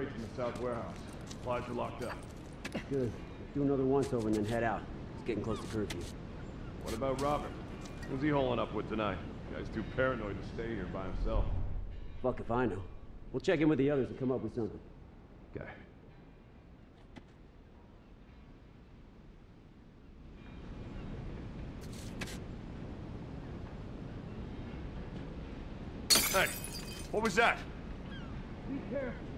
crates in the south warehouse. Supplies are locked up. Good. Let's do another once over and then head out. It's getting close to curfew. What about Robert? Who's he holing up with tonight? Guy's too paranoid to stay here by himself. Fuck if I know. We'll check in with the others and come up with something. Okay. Hey, what was that? Be careful.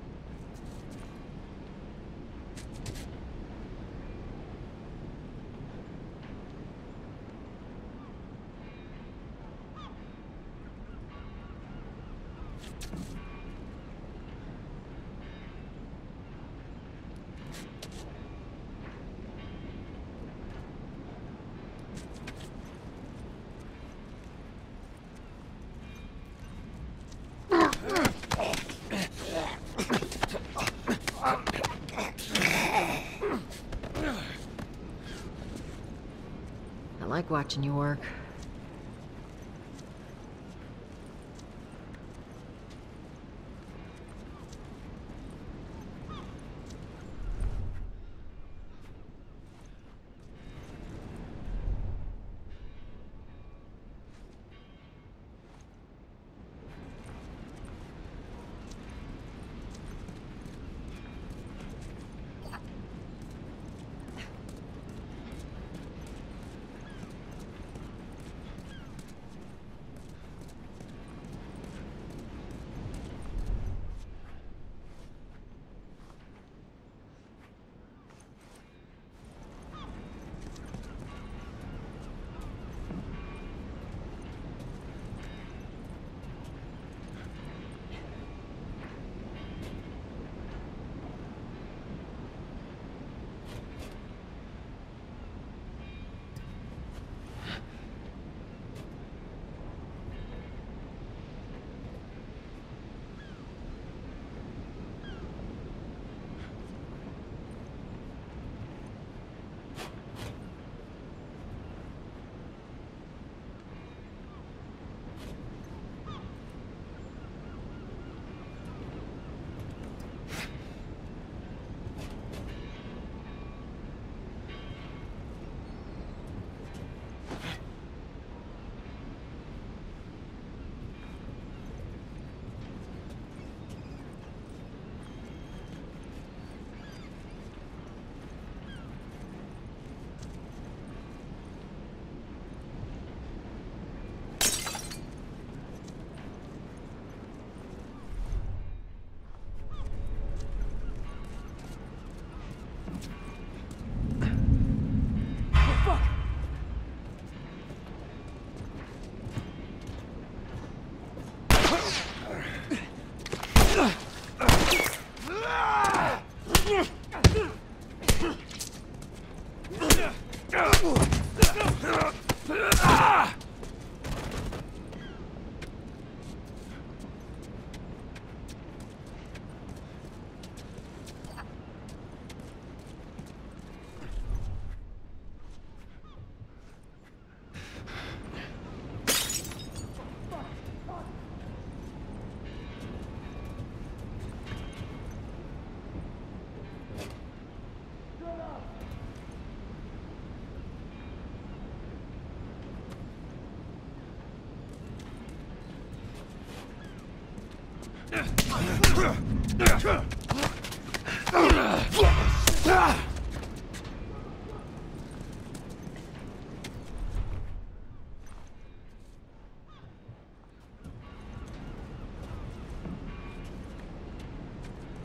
Watching you work.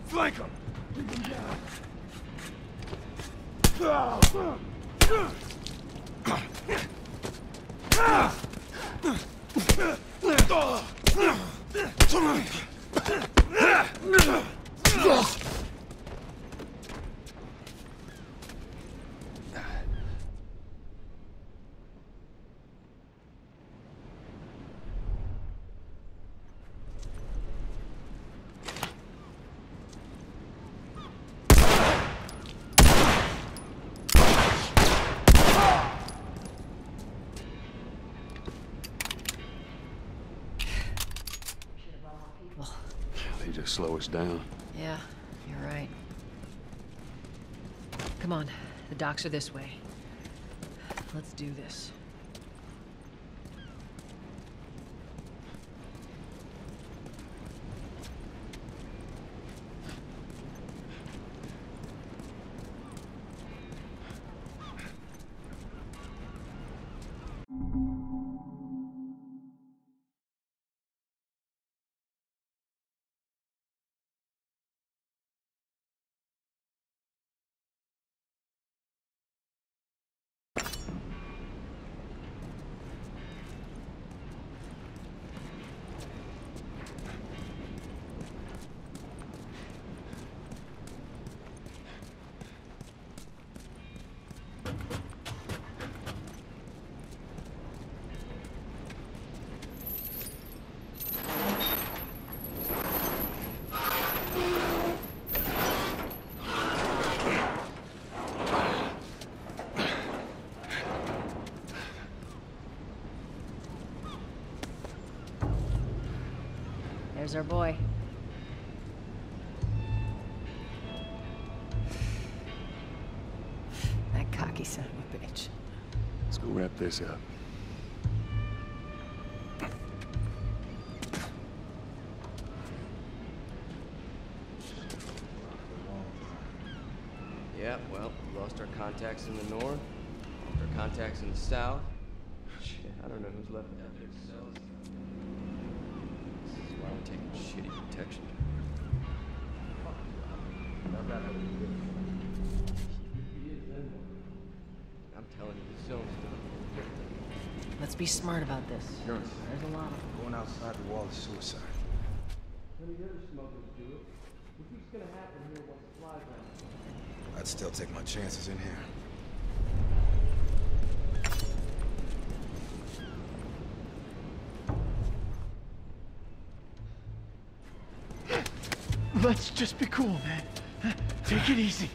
Flank him! People. Ugh! Slow us down. Yeah. You're right. Come on, the docks are this way. Let's do this. There's our boy. That cocky son of a bitch. Let's go wrap this up. Yeah, well, we lost our contacts in the north, our contacts in the south. Shit, I don't know who's left out there to sell us. This is why we're taking shitty protection. I'm telling you, this zone's done. Let's be smart about this. Sure. There's a lot of them. Going outside the wall is suicide. None of the other smokers do it. What think's gonna happen here once the flies out? I'd still take my chances in here. Let's just be cool, man. Take it easy.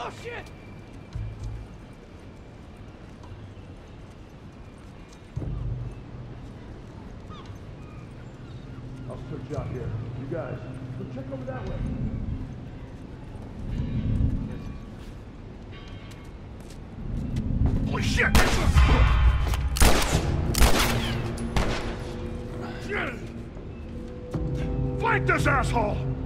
Oh shit! I'll switch out here. You guys, go check over that way. Holy shit! Flank this asshole!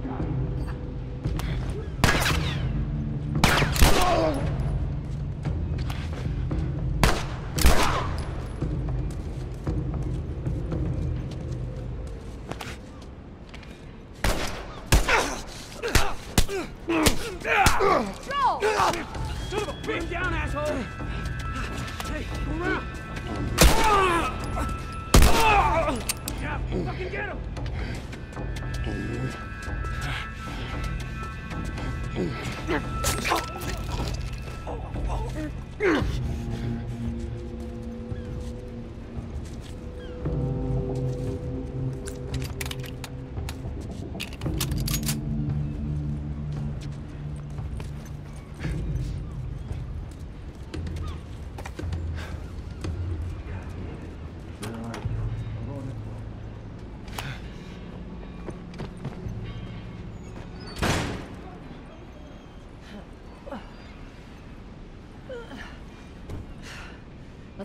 Bring him down, asshole! Hey, go around! Yeah, fucking get him!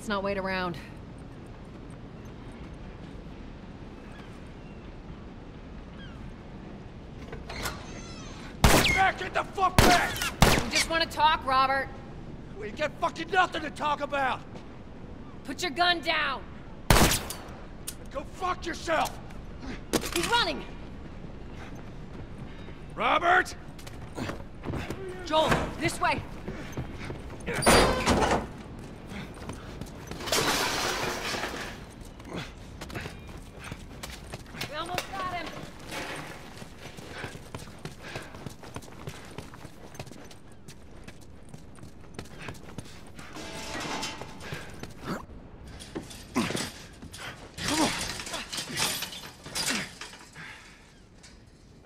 Not wait around. Back! Get the fuck back! We just want to talk, Robert. We got fucking nothing to talk about! Put your gun down! Go fuck yourself! He's running! Robert! Joel, this way!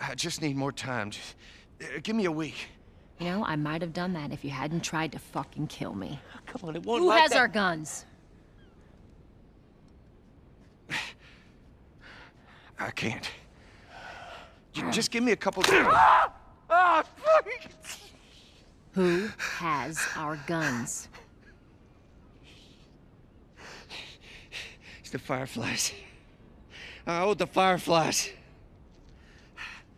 I just need more time. Just, uh, give me a week. You know, I might have done that if you hadn't tried to fucking kill me. Come on, it won't Who like has that. our guns? I can't. J- Just give me a couple. ah! Ah! fuck! Who has our guns? It's the Fireflies. I owed the Fireflies.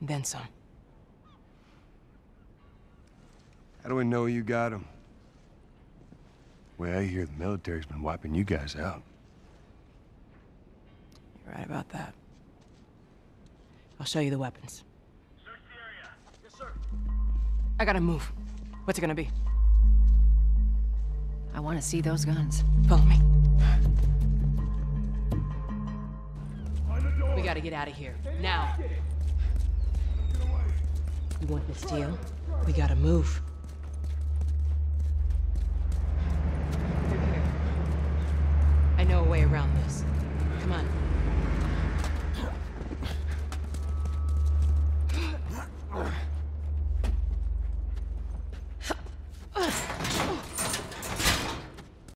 then some. How do we know you got them? Well, I hear the military's been wiping you guys out. You're right about that. I'll show you the weapons. Search the area. Yes, sir. I gotta move. What's it gonna be? I want to see those guns. Follow me. We gotta get out of here. Now. You want this deal? We gotta move. I know a way around this. Come on.